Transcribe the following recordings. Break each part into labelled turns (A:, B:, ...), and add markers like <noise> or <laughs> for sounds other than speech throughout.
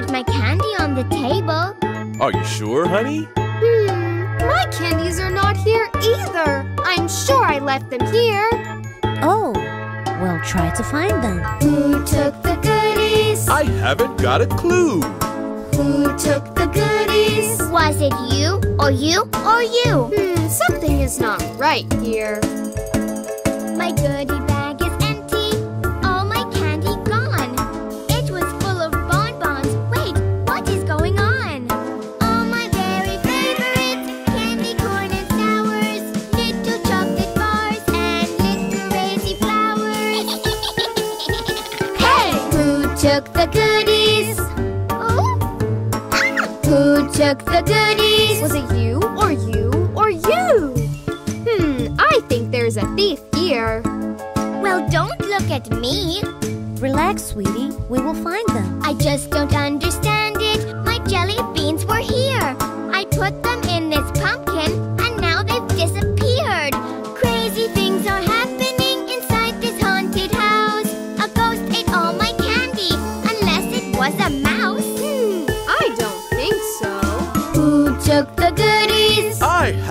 A: put my candy on the table.
B: Are you sure, honey?
C: Hmm, my candies are not here either. I'm sure I left them here.
D: Oh, well, try to find them.
C: Who took the goodies?
B: I haven't got a clue.
C: Who took the goodies?
A: Was it you, or you, or you?
C: Hmm, something is not right here.
A: My goodie bag
C: took the goodies? Was it you or you or you? Hmm, I think there's a thief here.
A: well, don't look at me.
D: Relax, sweetie. We will find them.
A: I just don't understand it. My jelly beans were here. I put them in this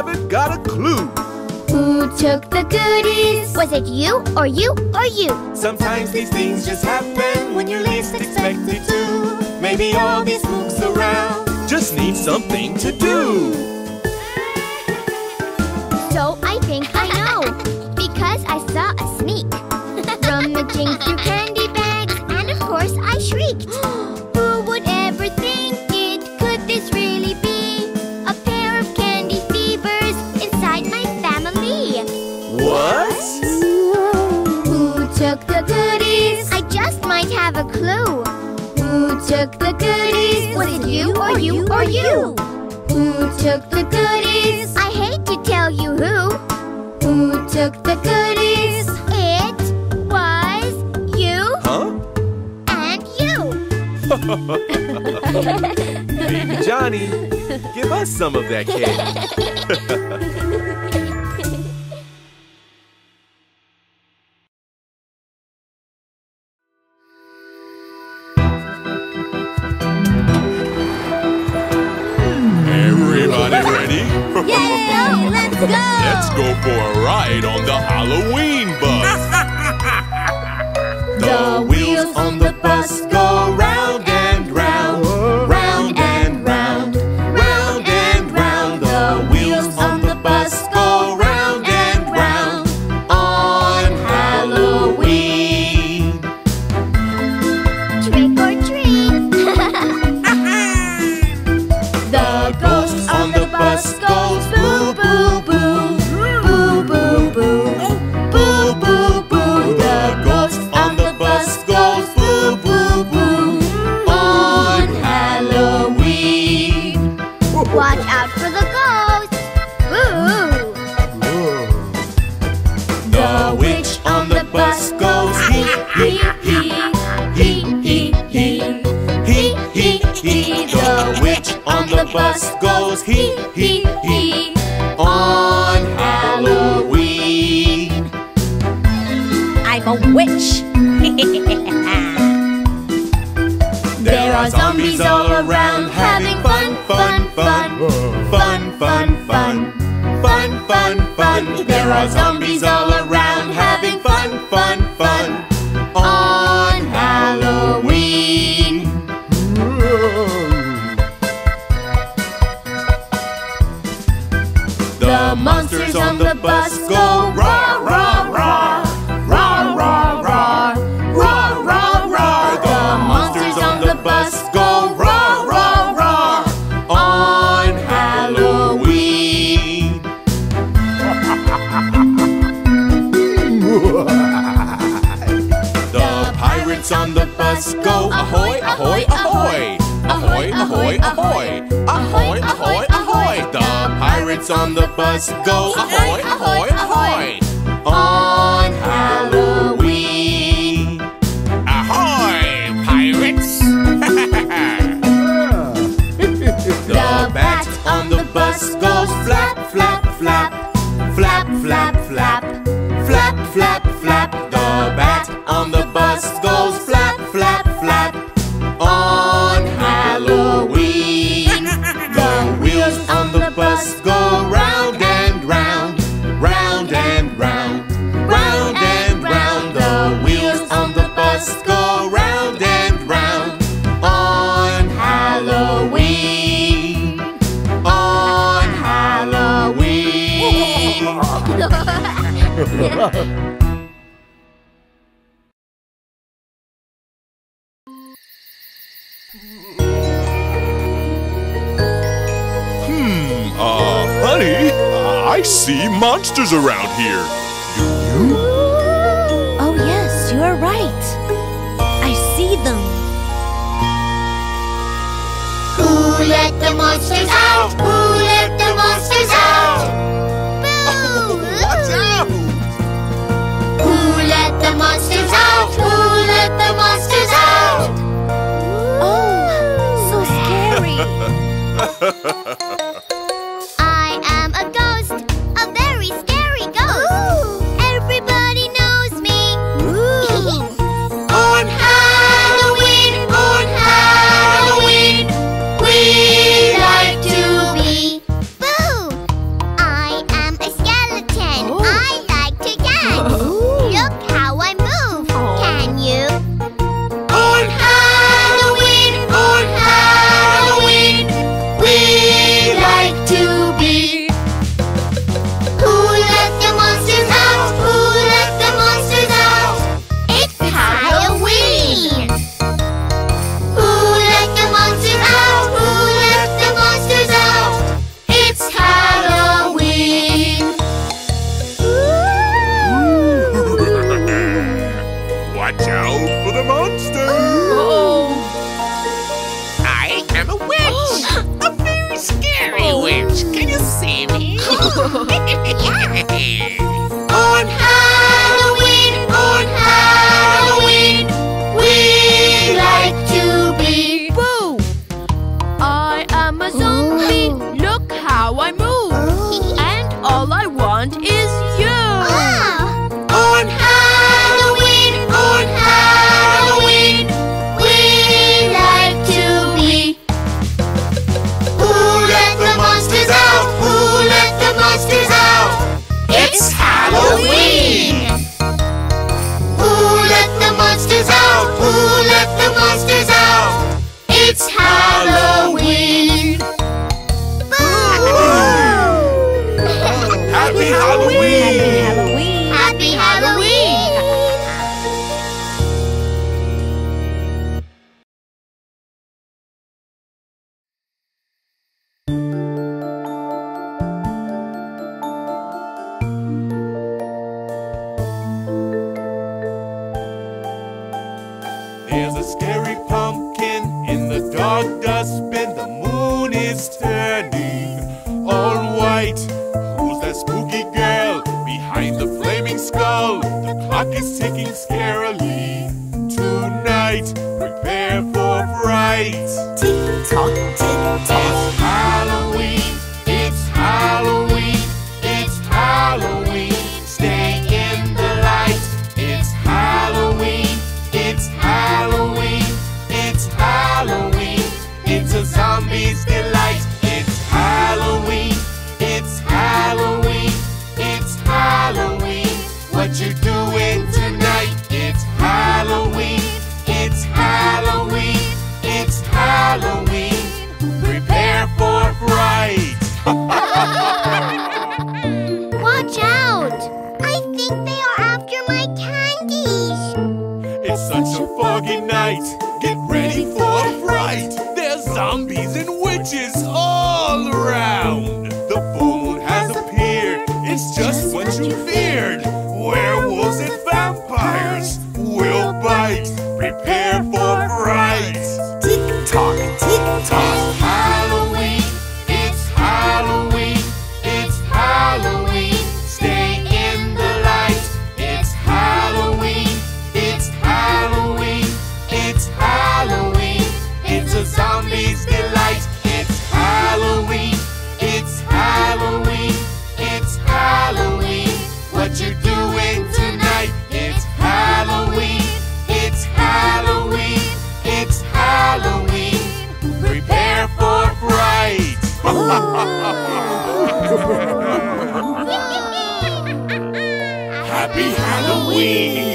B: haven't got a clue.
C: Who took the goodies?
A: Was it you or you or you?
E: Sometimes these things just happen when you least expect it to. Maybe all these spooks around.
B: Just need something to do.
A: So I think I
C: took the goodies?
A: I just might have a clue.
C: Who took the goodies?
A: Was it you or you or you?
C: Who took the goodies?
A: I hate to tell you who.
C: Who took the goodies?
A: It was you
B: Huh?
A: and you. <laughs>
B: Baby Johnny, give us some of that candy. <laughs>
A: Yeah, let's go.
B: Let's go for a ride on the Halloween bus. <laughs>
E: The wheels on the bus go round bus goes hee hee hee on Halloween.
D: I'm a witch. <laughs>
E: There are zombies all around having fun, fun, fun, fun, fun, fun, fun, fun, fun. There are zombies all around having fun, fun, fun Pirates on the bus go ahoy, ahoy, ahoy! Ahoy, ahoy, ahoy! Ahoy, ahoy, ahoy! The pirates on the bus go ahoy, ahoy, ahoy! On Halloween! Ahoy, pirates! <laughs> the bat on the bus goes flap, flap, flap! Flap, flap, flap! Flap, flap, flap! The bat on the bus goes
B: Hmm, uh, honey, I see monsters around here. Do you?
D: Oh, yes, you are right. I see them.
A: Who let the monsters out? Who for the monster!
D: Oh.
A: I am a witch! A very scary
F: oh. witch! Can you see me? <laughs> <laughs>
A: on Halloween, on Halloween, we like
E: prepare for fright.
D: Tick tock, tick tock.
E: right. Happy Halloween!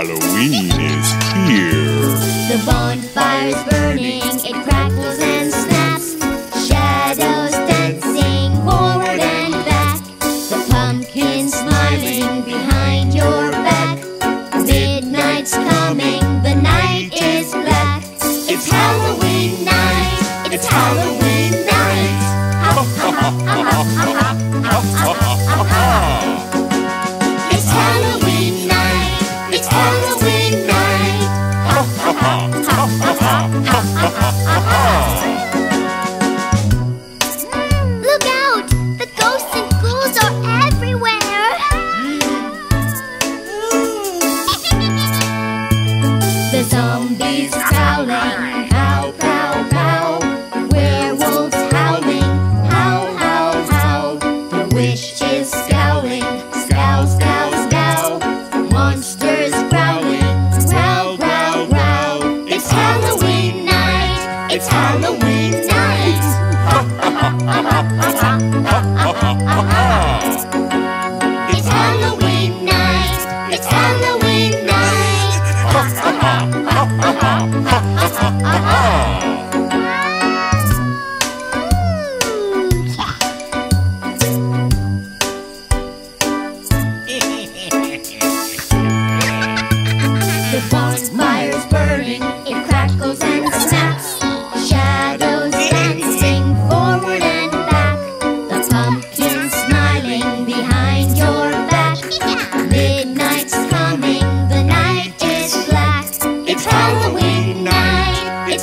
E: Halloween is here.
A: The bonfire's burning, it crackles and snaps. Shadows dancing forward and back. The pumpkin smiling behind your back. Midnight's coming, the night is black. It's Halloween night, it's Halloween night. Ha ha ha ha ha ha.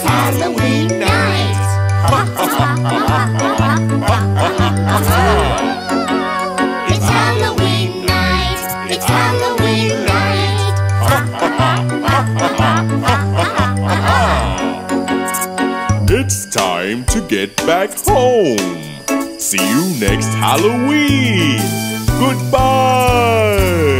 A: Halloween night. it's Halloween night. It's Halloween night. it's time to
B: get back home. See you next Halloween. Goodbye.